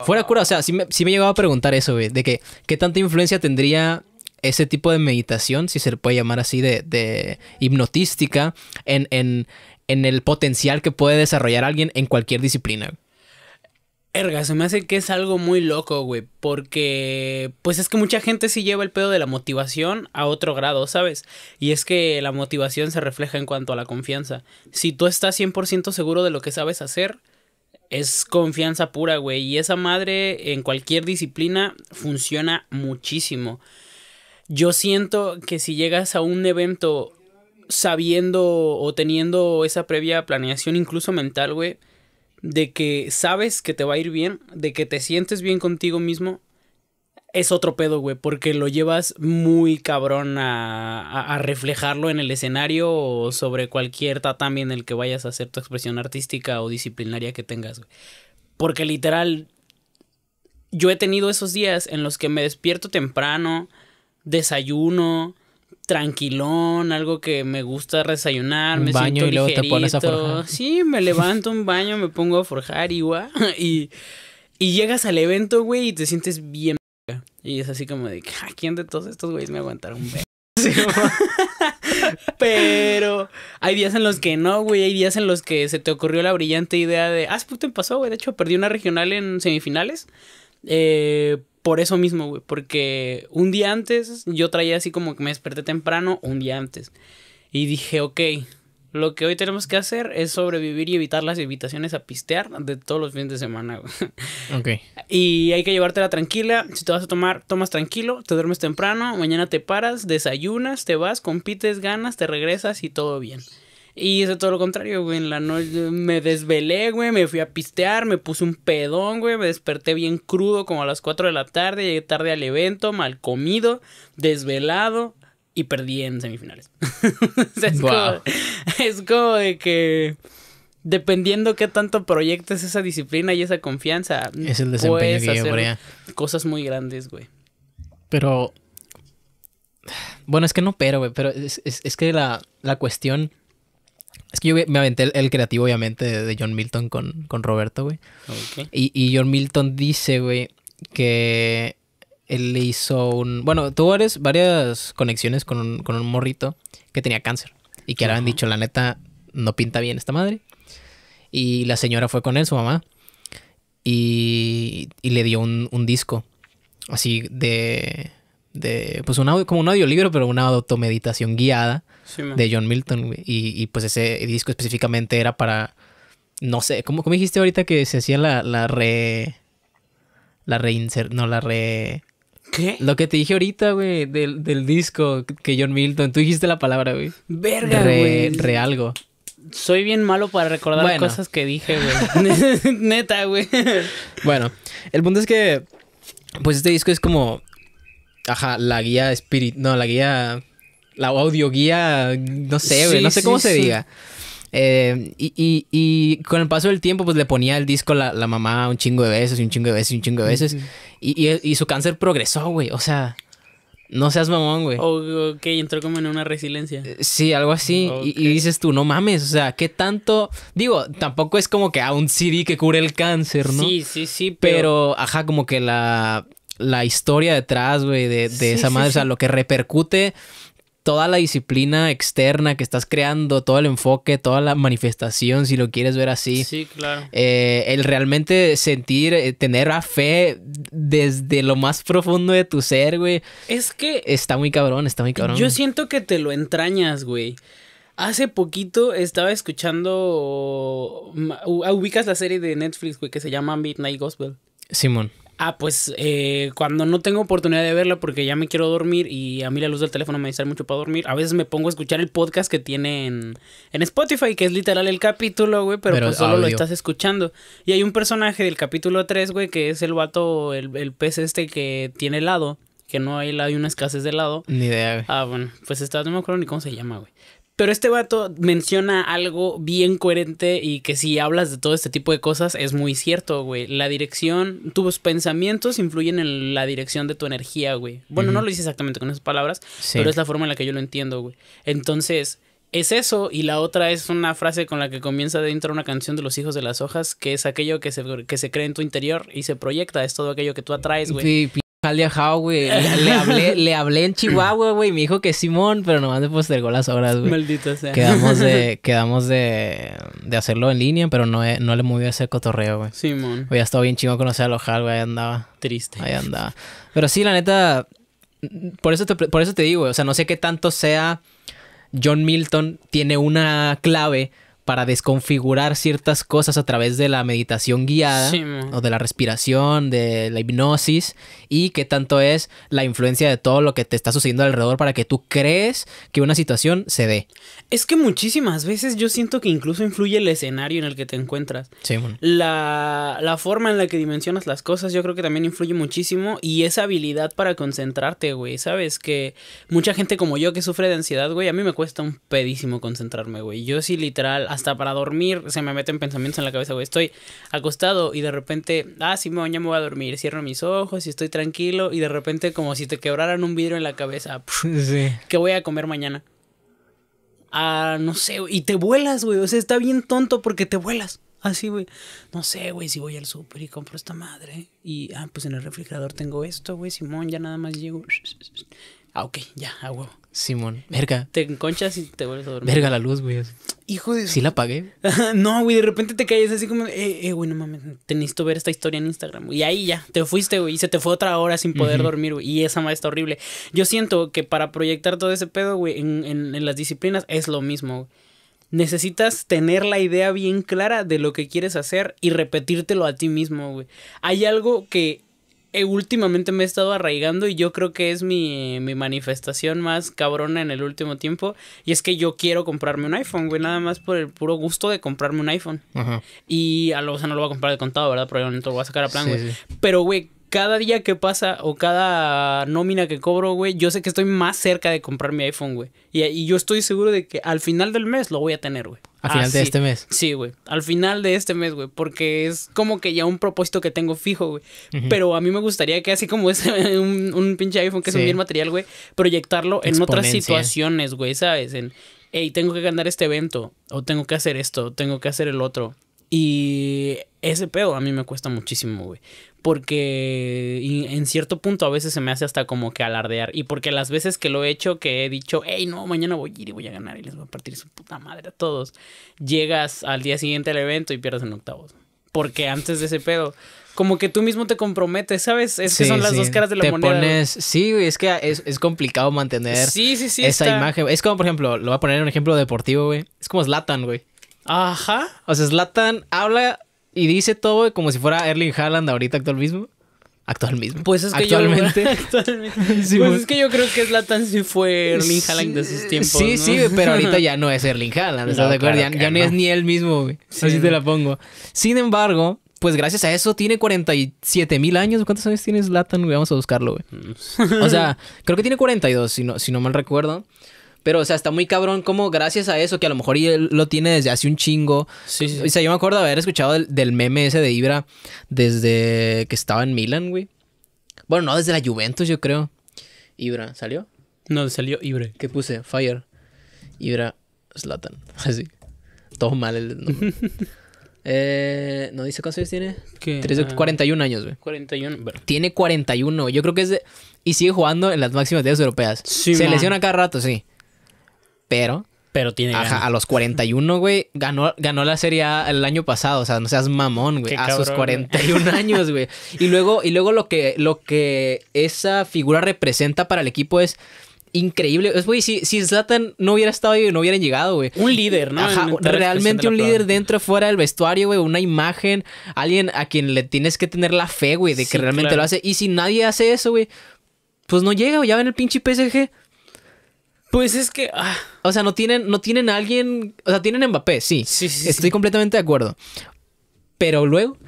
Fuera cura, o sea, sí me, me llegaba a preguntar eso, güey, de que qué tanta influencia tendría ese tipo de meditación, si se le puede llamar así, de, de hipnotística, en, en, en el potencial que puede desarrollar alguien en cualquier disciplina. Erga, se me hace que es algo muy loco, güey. Porque, pues es que mucha gente sí lleva el pedo de la motivación a otro grado, ¿sabes? Y es que la motivación se refleja en cuanto a la confianza. Si tú estás 100% seguro de lo que sabes hacer, es confianza pura, güey. Y esa madre en cualquier disciplina funciona muchísimo. Yo siento que si llegas a un evento sabiendo o teniendo esa previa planeación, incluso mental, güey de que sabes que te va a ir bien, de que te sientes bien contigo mismo, es otro pedo, güey, porque lo llevas muy cabrón a, a, reflejarlo en el escenario o sobre cualquier tatami en el que vayas a hacer tu expresión artística o disciplinaria que tengas, güey. Porque literal, yo he tenido esos días en los que me despierto temprano, desayuno, tranquilón, algo que me gusta desayunar, un me baño siento y luego te pones a forjar. Sí, me levanto un baño, me pongo a forjar igual y, y llegas al evento, güey, y te sientes bien. Y es así como de, "Ah, ¿quién de todos estos güeyes me aguantaron? verga?" Pero hay días en los que no, güey. Hay días en los que se te ocurrió la brillante idea de, ah, puto, me pasó, güey. De hecho, perdí una regional en semifinales. Eh, por eso mismo, güey. Porque un día antes yo traía así como que me desperté temprano, un día antes. Y dije, ok, lo que hoy tenemos que hacer es sobrevivir y evitar las invitaciones a pistear de todos los fines de semana. Ok. Y hay que llevártela tranquila. Si te vas a tomar, tomas tranquilo, te duermes temprano, mañana te paras, desayunas, te vas, compites, ganas, te regresas y todo bien. Y hice todo lo contrario, güey. En la noche me desvelé, güey. Me fui a pistear, me puse un pedón, güey. Me desperté bien crudo, como a las 4 de la tarde. Llegué tarde al evento, mal comido, desvelado. Y perdí en semifinales. O sea, es, Wow. como, es como de que. Dependiendo qué tanto proyectes esa disciplina y esa confianza, Es el desempeño puedes que hacer llevaría. cosas muy grandes, güey. Pero. Bueno, es que no, pero, güey. Pero es, es- es que la, la cuestión. Es que yo me aventé el, el creativo, obviamente, de, de John Milton con, con Roberto, güey. Y, y John Milton dice, güey, que él le hizo un... Bueno, tuvo varias, varias conexiones con un, con un morrito que tenía cáncer. Y que le habían dicho, la neta, no pinta bien esta madre. Y la señora fue con él, su mamá. Y, y le dio un, un disco. Así de... de pues un audio, como un audiolibro, pero una automeditación guiada Sí, de John Milton. Y, y pues ese disco específicamente era para. No sé, ¿cómo, cómo dijiste ahorita que se hacía la, la re. La reinsert. No, la re. ¿Qué? Lo que te dije ahorita, güey, del, del disco que John Milton. Tú dijiste la palabra, güey. Verga, Re, güey. re algo. Soy bien malo para recordar Bueno. cosas que dije, güey. Neta, güey. Bueno, el punto es que. Pues este disco es como. Ajá, la guía espíritu. No, la guía. La audio guía. No sé, güey. Sí, no sé cómo sí, se diga. Eh, y, y- y con el paso del tiempo, pues le ponía el disco la, la mamá un chingo de veces, y un chingo de veces, y un chingo de veces. y, y- y su cáncer progresó, güey. O sea, no seas mamón, güey. O- ok, entró como en una resiliencia. Eh, Sí, algo así. Y- Ok. Y, dices tú, no mames, o sea, ¿qué tanto? Digo, tampoco es como que a un CD que cure el cáncer, ¿no? Sí, sí, sí, pero... Pero, ajá, como que la, la historia detrás, güey, de, de Sí, esa sí, madre, o sea, sí. lo que repercute toda la disciplina externa que estás creando, todo el enfoque, toda la manifestación, si lo quieres ver así. Sí, claro. Eh, el realmente sentir, eh, tener a fe desde lo más profundo de tu ser, güey, Es que está muy cabrón, está muy cabrón. yo siento que te lo entrañas, güey. Hace poquito estaba escuchando... u- Ubicas la serie de Netflix, güey, que se llama Midnight Gospel. Simón. Ah, pues eh, cuando no tengo oportunidad de verla porque ya me quiero dormir y a mí la luz del teléfono me distrae mucho para dormir, a veces me pongo a escuchar el podcast que tiene en, en Spotify, que es literal el capítulo, güey, pero, Pero pues solo lo estás escuchando. Y hay un personaje del capítulo 3, güey, que es el vato, el, el pez este que tiene helado, que no hay, hay una escasez de helado. Ni idea, güey. Ah, bueno, pues está, no me acuerdo ni cómo se llama, güey. Pero este vato menciona algo bien coherente y que si hablas de todo este tipo de cosas es muy cierto, güey. La dirección, tus pensamientos influyen en la dirección de tu energía, güey. Bueno, no lo dice exactamente con esas palabras, Sí. pero es la forma en la que yo lo entiendo, güey. Entonces, Es eso, y la otra es una frase con la que comienza dentro una canción de los hijos de las hojas, que es aquello que se, que se cree en tu interior y se proyecta, es todo aquello que tú atraes, güey. Sí, al viajado, güey. Le, le hablé, le hablé en Chihuahua, güey. Me dijo que Simón, pero nomás me postergó las horas, güey. Maldita sea. Quedamos de, quedamos de, de hacerlo en línea, pero no, no le moví ese cotorreo, güey. Simón, Güey, ya estaba bien chingo conocer al ojal, güey. Ahí andaba. triste. Ahí andaba. Pero sí, la neta. Por eso te, por eso te digo, güey, o sea, no sé qué tanto sea. John Milton tiene una clave para desconfigurar ciertas cosas a través de la meditación guiada Sí, o de la respiración, de la hipnosis y qué tanto es la influencia de todo lo que te está sucediendo alrededor para que tú crees que una situación se dé. Es que muchísimas veces yo siento que incluso influye el escenario en el que te encuentras. Sí, bueno. La, la forma en la que dimensionas las cosas yo creo que también influye muchísimo y esa habilidad para concentrarte, güey, ¿sabes? Que mucha gente como yo que sufre de ansiedad, güey, a mí me cuesta un pedísimo concentrarme, güey. Yo sí literal, hasta para dormir se me meten pensamientos en la cabeza, güey. Estoy acostado y de repente, ah, sí, ya me voy a dormir, cierro mis ojos y estoy tranquilo y de repente como si te quebraran un vidrio en la cabeza. Sí. ¿Qué voy a comer mañana? Ah, no sé, y te vuelas, güey. O sea, está bien tonto porque te vuelas. Así, güey. No sé, güey, si voy al súper y compro esta madre. Y, ah, pues en el refrigerador tengo esto, güey. Simón, ya nada más llego. Ah, ok, ya, a huevo. Simón. Verga. Te enconchas y te vuelves a dormir. Verga la luz, güey. Hijo de... Sí la apagué. no, güey, de repente te calles así como, eh, eh, güey, no mames, te necesito ver esta historia en Instagram. Y ahí ya, te fuiste, güey, y se te fue otra hora sin poder dormir, güey. Y esa madre está horrible. Yo siento que para proyectar todo ese pedo, güey, en, en, en las disciplinas es lo mismo, güey. Necesitas tener la idea bien clara de lo que quieres hacer y repetírtelo a ti mismo, güey. Hay algo que eh, últimamente me he estado arraigando y yo creo que es mi, mi manifestación más cabrona en el último tiempo. Y es que yo quiero comprarme un iPhone, güey, nada más por el puro gusto de comprarme un iPhone. Ajá. Y a lo, o sea, no lo voy a comprar de contado, ¿verdad? Probablemente lo voy a sacar a plan, Sí, güey. sí. Pero, güey, cada día que pasa o cada nómina que cobro, güey, yo sé que estoy más cerca de comprar mi iPhone, güey. Y, y yo estoy seguro de que al final del mes lo voy a tener, güey. Al final de este mes. Sí, güey. Al final de este mes, güey. Porque es como que ya un propósito que tengo fijo, güey. Pero a mí me gustaría que así como es un, un pinche iPhone que es un bien material, güey, proyectarlo en otras situaciones, güey, ¿sabes? En, hey, tengo que ganar este evento, o tengo que hacer esto, o tengo que hacer el otro. Y ese pedo a mí me cuesta muchísimo, güey. Porque en cierto punto a veces se me hace hasta como que alardear. Y porque las veces que lo he hecho, que he dicho, hey, no, mañana voy a ir y voy a ganar y les voy a partir su puta madre a todos. Llegas al día siguiente al evento y pierdes en octavos. Porque antes de ese pedo, como que tú mismo te comprometes, ¿sabes? Es que son las sí. dos caras de la Te moneda. pones... Sí, güey, es que es, es complicado mantener Sí, esa está- imagen. Es como, por ejemplo, lo voy a poner en un ejemplo deportivo, güey. Es como Zlatan, güey. Ajá. O sea, Zlatan habla y dice todo como si fuera Erling Haaland ahorita actual mismo. Actual mismo. Pues es que Actualmente. yo. Actualmente. Sí, pues güey. es que yo creo que Zlatan sí fue Erling Haaland de sus tiempos. Sí, ¿no? sí, pero ahorita ya no es Erling Haaland, ¿estás No, de acuerdo? claro ya ya no no. es ni él mismo, güey. Sí. Así te la pongo. Sin embargo, pues gracias a eso tiene 47 mil años. ¿Cuántos años tiene Zlatan? Vamos a buscarlo, güey. O sea, creo que tiene 42, si no, si no mal recuerdo. Pero, o sea, está muy cabrón como gracias a eso, que a lo mejor él lo tiene desde hace un chingo. Sí, sí. O sea, yo me acuerdo de haber escuchado del, del meme ese de Ibra desde que estaba en Milan, güey. Bueno, no, desde la Juventus, yo creo. Ibra, ¿salió? No, salió Ibre. ¿Qué puse? Fire. Ibra Slatan. Así. Todo mal el nombre. eh, ¿No dice cuántos años tiene? ¿Qué? Tres de- Ah, 41 años, güey. 41. Bueno, Tiene 41. güey. Yo creo que es de... Y sigue jugando en las máximas ligas europeas. Sí, Se man. lesiona cada rato, sí. Pero, Pero tiene ajá, ganas. a los 41, güey, ganó, ganó la Serie A el año pasado. O sea, no seas mamón, güey. Qué A sus cabrón, 41 años, güey. Y luego, y luego lo que, lo que esa figura representa para el equipo es increíble. Es, güey, si, si Zlatan no hubiera estado ahí, no hubieran llegado, güey. Un líder, ¿no? Ajá, En realmente un líder dentro y fuera del vestuario, güey, una imagen, alguien a quien le tienes que tener la fe, güey, de que realmente claro. lo hace. Y si nadie hace eso, güey, pues no llega, güey, ya ven el pinche PSG. Pues es que. ah, O sea, no tienen, no tienen a alguien, o sea, tienen Mbappé, sí. Sí, sí, Estoy sí. completamente de acuerdo. Pero luego,